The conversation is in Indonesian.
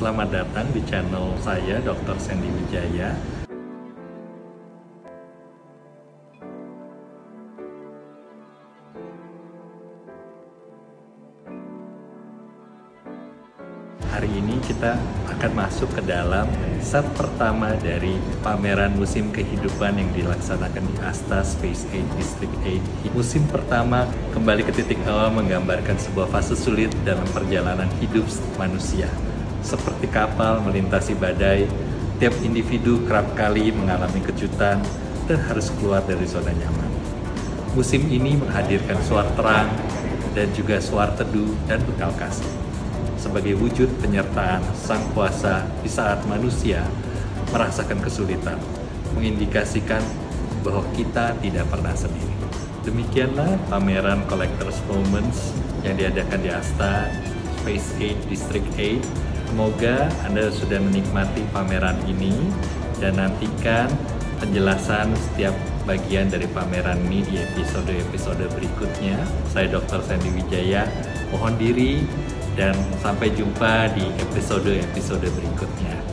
Selamat datang di channel saya, Dr. Sandy Wijaya. Hari ini kita akan masuk ke dalam set pertama dari pameran musim kehidupan yang dilaksanakan di Asta Space 8 District 8. Musim pertama kembali ke titik awal menggambarkan sebuah fase sulit dalam perjalanan hidup manusia. Seperti kapal melintasi badai, tiap individu kerap kali mengalami kejutan dan harus keluar dari zona nyaman. Musim ini menghadirkan suara terang dan juga suara teduh dan bekal kasih sebagai wujud penyertaan Sang Kuasa di saat manusia merasakan kesulitan, mengindikasikan bahwa kita tidak pernah sendiri. Demikianlah pameran Collectors Moments yang diadakan di Asta Space 8 District 8. Semoga Anda sudah menikmati pameran ini dan nantikan penjelasan setiap bagian dari pameran ini di episode-episode berikutnya. Saya Dr. Sandy Wijaya, mohon diri dan sampai jumpa di episode-episode berikutnya.